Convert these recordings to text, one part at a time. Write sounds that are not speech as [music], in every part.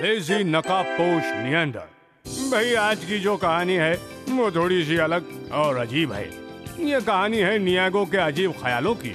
Lazy नकाबपोश नियंडर भाई आज की जो कहानी है वो थोड़ी सी अलग और अजीब है। ये कहानी है नियागो के अजीब ख्यालों की।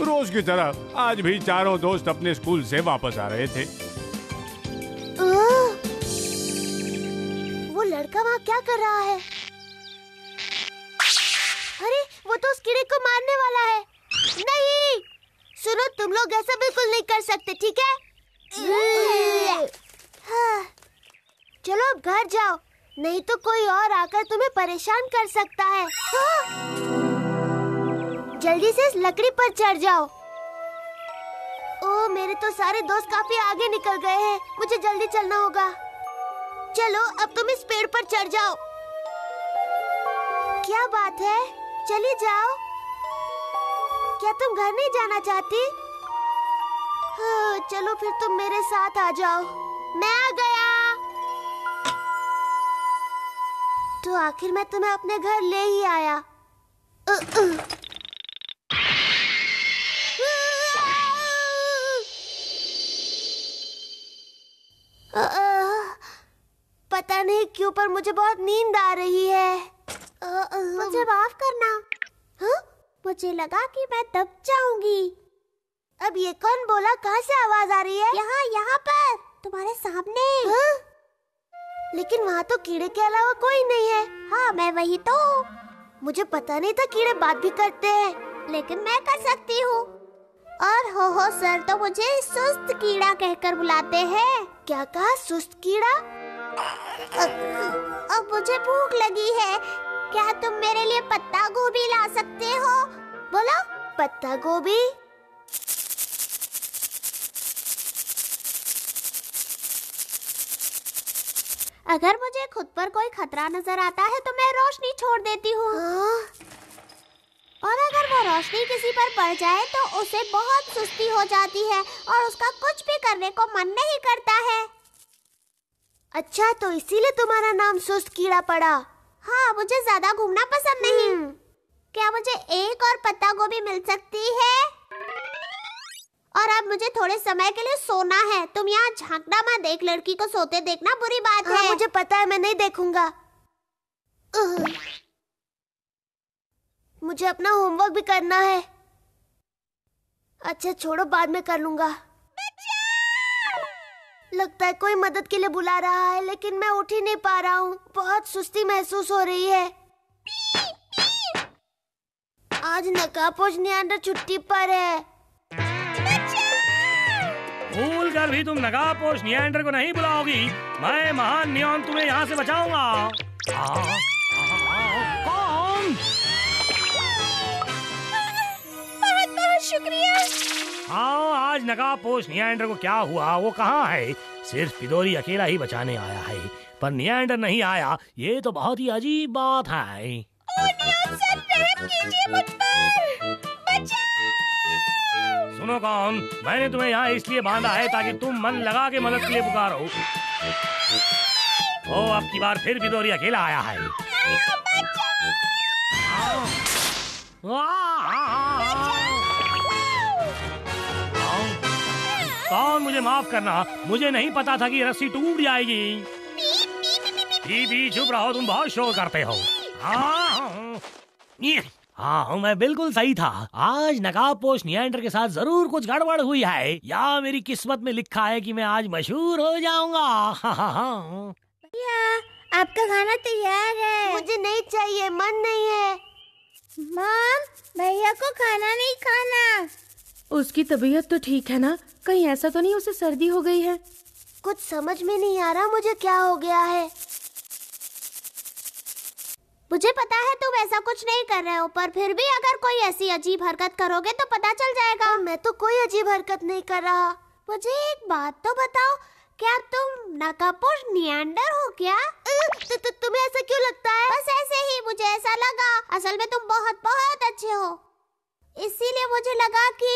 रोज की तरह आज भी चारों दोस्त अपने स्कूल से वापस आ रहे थे! वो लड़का वहाँ क्या कर रहा है? अरे वो तो उस कीड़े को मारने वाला है। नहीं! सुनो तुम लोग ऐसा बिल्कुल नहीं कर सकते ठीक हाँ, चलो अब घर जाओ। नहीं तो कोई और आकर तुम्हें परेशान कर सकता है। हाँ। जल्दी से इस लकड़ी पर चढ़ जाओ। ओ मेरे तो सारे दोस्त काफ़ी आगे निकल गए हैं। मुझे जल्दी चलना होगा। चलो अब तुम इस पेड़ पर चढ़ जाओ। क्या बात है? चली जाओ। क्या तुम घर नहीं जाना चाहती? हाँ, चलो फिर तुम मेरे साथ आ जाओ। मैं आ गया। तो आखिर मैं तुम्हें अपने घर ले ही आया। पता नहीं क्यों पर मुझे बहुत नींद आ रही है। मुझे माफ़ करना। हाँ? मुझे लगा कि मैं दब जाऊँगी। अब ये कौन बोला? कहाँ से आवाज़ आ रही है? यहाँ यहाँ पर। तुम्हारे सामने। हाँ? लेकिन वहाँ तो कीड़े के अलावा कोई नहीं है। हाँ मैं वही तो मुझे पता नहीं था कीड़े बात भी करते हैं, लेकिन मैं कर सकती हूँ। और हो हो, सर तो मुझे सुस्त कीड़ा कहकर बुलाते हैं। क्या कहा, सुस्त कीड़ा? अब मुझे भूख लगी है। क्या तुम मेरे लिए पत्ता गोभी ला सकते हो? बोलो, पत्ता गोभी? अगर मुझे खुद पर कोई खतरा नज़र आता है तो मैं रोशनी छोड़ देती हूँ। और अगर वो रोशनी किसी पर पड़ जाए तो उसे बहुत सुस्ती हो जाती है और उसका कुछ भी करने को मन नहीं करता है। अच्छा तो इसीलिए तुम्हारा नाम सुस्त कीड़ा पड़ा। हाँ मुझे ज़्यादा घूमना पसंद नहीं। क्या मुझे एक और पत्ता गोभी मिल सकती है? और अब मुझे थोड़े समय के लिए सोना है। तुम यहाँ झांकना मत देख लड़की को सोते देखना बुरी बात हाँ, है। मुझे पता है मैं नहीं देखूँगा। मुझे अपना होमवर्क भी करना है। अच्छा छोड़ो बाद में कर लूँगा। लगता है कोई मदद के लिए बुला रहा है लेकिन मैं उठ ही नहीं पा रहा हूँ। बहुत सुस्ती महसूस हो रही है। आज नकाबपोश नियंडर छुट्टी पर है। कर भी तुम नगापोश नियंडर को नहीं बुलाओगी। मैं महान नियॉन तुम्हें यहाँ से बचाऊँगा। कौन? बहुत बहुत शुक्रिया। हाँ आज नगापोश नियंडर को क्या हुआ? वो कहाँ है? सिर्फ़ पिदोरी अकेला ही बचाने आया है। पर नियंडर नहीं आया ये तो बहुत ही अजीब बात है। सुनो कौन मैंने तुम्हें यहाँ इसलिए बांधा है ताकि तुम मन लगा के मदद के लिए पुकारो ओ अब की बार फिर बिदोरी अकेला आया है। कौन मुझे माफ़ करना मुझे नहीं पता था कि रस्सी टूट जाएगी। चुप रहो तुम बहुत शोर करते हो। हाँ। हाँ मैं बिल्कुल सही था। आज नकाबपोश नियंटर के साथ ज़रूर कुछ गड़बड़ हुई है। या मेरी किस्मत में लिखा है कि मैं आज मशहूर हो जाऊँगा। हाँ, हाँ, हाँ। आपका खाना तैयार है। मुझे नहीं चाहिए मन नहीं है। मॉम भैया को खाना नहीं खाना। उसकी तबीयत तो ठीक है ना? कहीं ऐसा तो नहीं उसे सर्दी हो गई है? कुछ समझ में नहीं आ रहा मुझे क्या हो गया है। मुझे पता है तुम ऐसा कुछ नहीं कर रहे हो पर फिर भी अगर कोई ऐसी अजीब हरकत करोगे तो पता चल जाएगा। मैं तो कोई अजीब हरकत नहीं कर रहा। मुझे एक बात तो बताओ क्या तुम नकाबपोश नियंडर हो क्या? तो, तो तुम्हें ऐसा क्यों लगता है? बस ऐसे ही मुझे ऐसा लगा असल में तुम बहुत बहुत अच्छे हो। इसीलिए मुझे लगा कि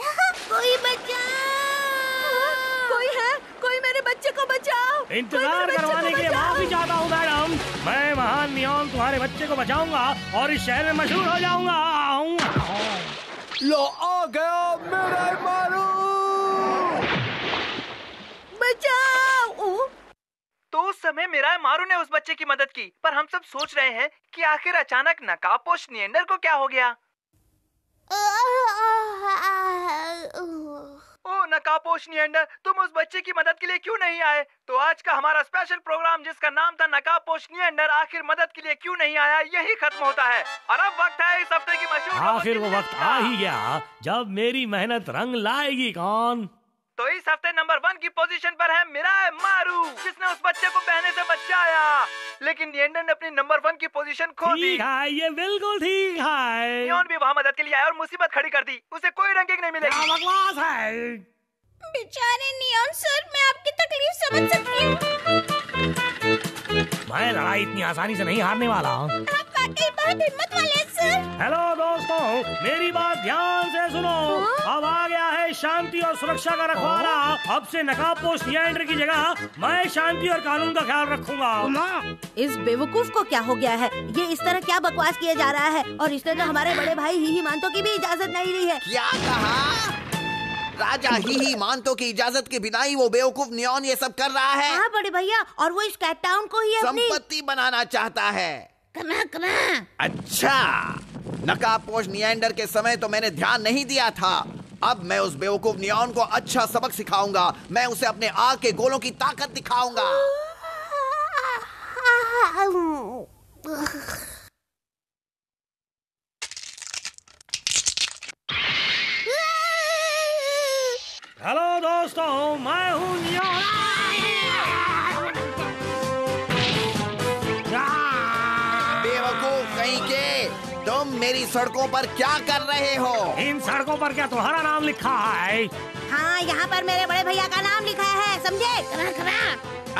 [laughs] कोई बचा कोई है? कोई मेरे बच्चे को बचाओ इंतज़ार करवाने के लिए माफ़ी चाहता हूँ मैडम मैं महान नियॉन तुम्हारे बच्चे को बचाऊँगा और इस शहर में मशहूर हो जाऊँगा लो आ गया मेरा मारू बचाओ तो उस समय मेरा मारू ने उस बच्चे की मदद की पर हम सब सोच रहे हैं कि आखिर अचानक नकाबपोश नियंडर को क्या हो गया नकाबपोश नियंडर तुम उस बच्चे की मदद के लिए क्यों नहीं आए? तो आज का हमारा स्पेशल प्रोग्राम जिसका नाम था नकाबपोश नियंडर आखिर मदद के लिए क्यों नहीं आया यही खत्म होता है। और अब वक्त है इस हफ़्ते की मशहूर आखिर वो वक्त आ ही गया जब मेरी मेहनत रंग लाएगी कौन? तो इस हफ़्ते नंबर वन की पोजीशन पर है मिराय मारू जिसने उस बच्चे को पहने से बचाया। लेकिन नियंडर ने अपनी नंबर वन की पोजीशन खो दी। है ये बिल्कुल ठीक है। भी वहाँ मदद के लिए आया और मुसीबत खड़ी कर दी उसे कोई रैंकिंग नहीं मिलेगी। बकवास है? बेचारे नियॉन सर मैं आपकी तकलीफ़ समझ सकती हूँ। मैं लड़ाई इतनी आसानी से नहीं हारने वाला आप वाकई बहुत हिम्मत वाले सर हेलो दोस्तों मेरी बात ध्यान से सुनो। अब आ गया है शांति और सुरक्षा का रखवाला। अब से नकाबपोश नियंत्रण की जगह मैं शांति और कानून का ख्याल रखूँगा। इस बेवकूफ़ को क्या हो गया है? ये इस तरह क्या बकवास किया जा रहा है? और इसने तो हमारे बड़े भाई ही ही मानतो की भी इजाज़त नहीं ली है। क्या कहा? राजा ही ही मानतो की इजाज़त के बिना ही वो बेवकूफ़ नियॉन ये सब कर रहा है हाँ बड़े भैया और वो इस कैट टाउन को ही अपनी संपत्ति बनाना चाहता है कमा कमा अच्छा नकाबपोश नियंडर के समय तो मैंने ध्यान नहीं दिया था अब मैं उस बेवकूफ़ नियॉन को अच्छा सबक सिखाऊँगा मैं उसे अपने आग के गोलों की ताकत दिखाऊँगा दोस्तों मैं हूँ बेवकूफ़ कहीं के। तुम मेरी सड़कों पर क्या कर रहे हो? इन सड़कों पर क्या तुम्हारा नाम लिखा है? हाँ यहाँ पर मेरे बड़े भैया का नाम लिखा है समझे?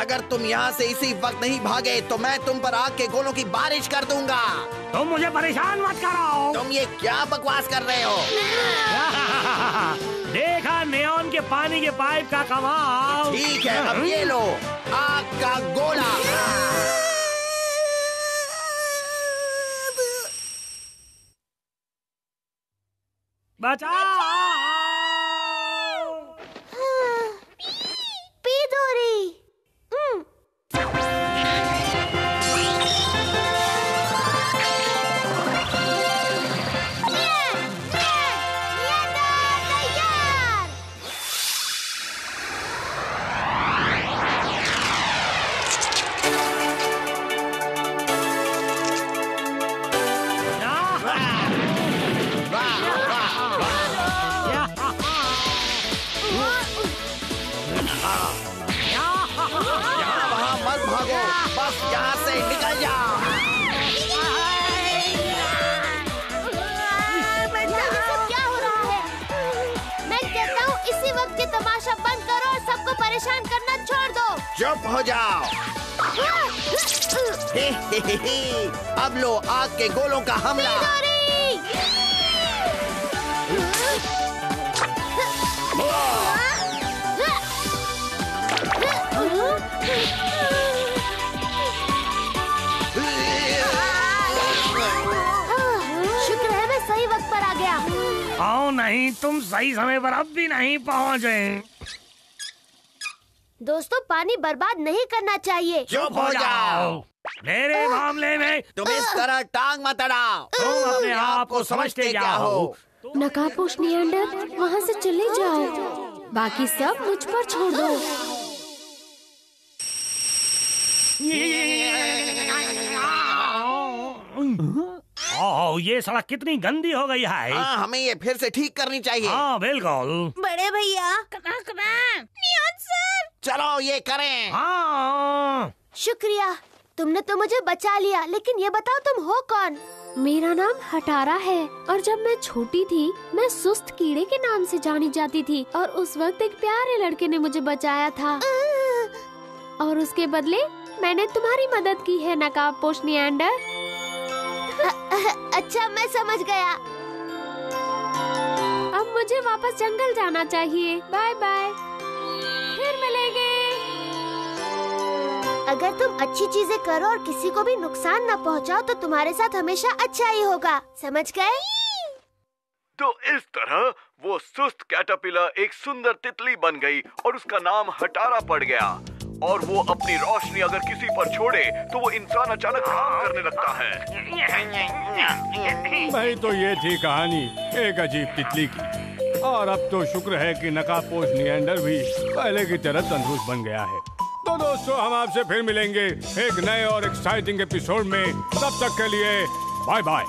अगर तुम यहाँ से इसी वक्त नहीं भागे तो मैं तुम पर आग के गोलों की बारिश कर दूँगा। तुम मुझे परेशान मत करो। तुम ये क्या बकवास कर रहे हो? [laughs] देखा नेऑन के पानी के पाइप का कमाल। ठीक है अब ये लो आग का गोला। बचाओ। चुप हो जाओ। हे, हे, हे, हे। अब लो आग के गोलों का हमला। शुक्र है मैं सही वक्त पर आ गया। आओ नहीं तुम सही समय पर अब भी नहीं पहुँचे। दोस्तों पानी बर्बाद नहीं करना चाहिए। चुप हो जाओ। मेरे मामले में तुम इस तरह टांग मत अड़ाओ तुम अपने आप को समझते क्या हो? नकाबपोश नियंडर वहाँ से चले जाओ। बाकी सब मुझ पर छोड़। दो [laughs] ओह ये सड़क कितनी गंदी हो गई है। हाँ हमें ये फिर से ठीक करनी चाहिए। हाँ बिल्कुल। बड़े भैया। कमा कमा नियॉन सर चलो ये करें। हाँ। शुक्रिया तुमने तो मुझे बचा लिया लेकिन ये बताओ तुम हो कौन? मेरा नाम हटारा है और जब मैं छोटी थी मैं सुस्त कीड़े के नाम से जानी जाती थी और उस वक्त एक प्यारे लड़के ने मुझे बचाया था। और उसके बदले मैंने तुम्हारी मदद की है नकाब पोश नियंडर अच्छा मैं समझ गया। अब मुझे वापस जंगल जाना चाहिए। बाय बाय अगर तुम अच्छी चीज़ें करो और किसी को भी नुकसान न पहुंचाओ तो तुम्हारे साथ हमेशा अच्छा ही होगा। समझ गए? तो इस तरह वो सुस्त कैटरपिलर एक सुंदर तितली बन गई और उसका नाम हटारा पड़ गया। और वो अपनी रोशनी अगर किसी पर छोड़े तो वो इंसान अचानक काम करने लगता है। भाई तो ये थी कहानी एक अजीब तितली की। और अब तो शुक्र है कि नकाबपोश नियंडर भी पहले की तरह तंदुरुस्त बन गया है। तो दोस्तों, हम आपसे फिर मिलेंगे एक नए और एक्साइटिंग एपिसोड में। तब तक के लिए बाय बाय